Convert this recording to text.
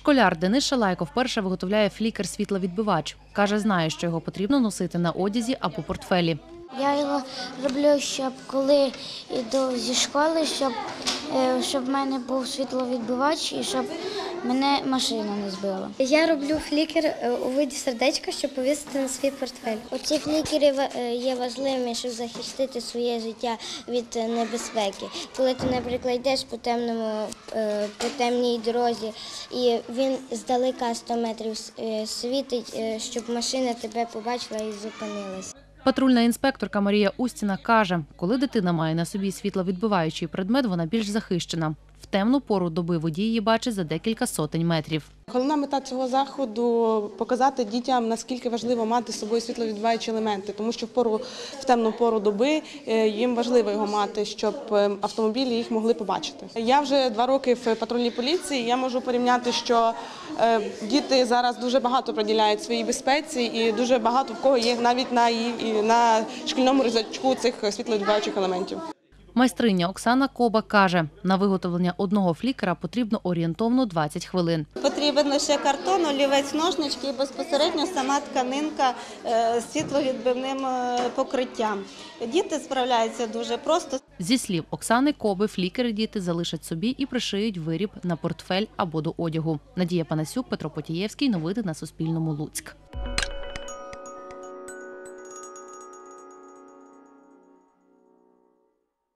Школяр Денис Шалайко вперше виготовляє флікер світловідбивач. Каже, знає, що його потрібно носити на одязі або портфелі. Я його роблю, щоб коли йду зі школи, щоб, щоб в мене був світловідбивач і щоб мене машина не збила. Я роблю флікер е, у виді сердечка, щоб повісити на свій портфель. Оці флікери е, є важливими, щоб захистити своє життя від е, небезпеки. Коли ти, наприклад, йдеш по темному е, по темній дорозі, і він здалека 100 метрів е, світить, е, щоб машина тебе побачила і зупинилась. Патрульна інспекторка Марія Устіна каже, коли дитина має на собі світловідбиваючий предмет, вона більш захищена. В темну пору доби водій її бачить за декілька сотень метрів. Головна мета цього заходу показати дітям наскільки важливо мати з собою світловідбиваючі елементи, тому що в пору в темну пору доби е, їм важливо його мати, щоб е, автомобілі їх могли побачити. Я вже два роки в патрульній поліції. Я можу порівняти, що е, діти зараз дуже багато приділяють своїй безпеці, і дуже багато в кого є навіть на на шкільному рюкзачку цих світловідбиваючих елементів. Майстриня Оксана Коба каже, на виготовлення одного флікера потрібно орієнтовно 20 хвилин. Потрібен лише картон, олівець, ножнички і безпосередньо сама тканинка е, з світловідбивним е, покриттям. Діти справляються дуже просто. Зі слів Оксани Коби, флікери діти залишать собі і пришиють виріб на портфель або до одягу. Надія Панасюк, Петро Потієвський. Новини на Суспільному. Луцьк.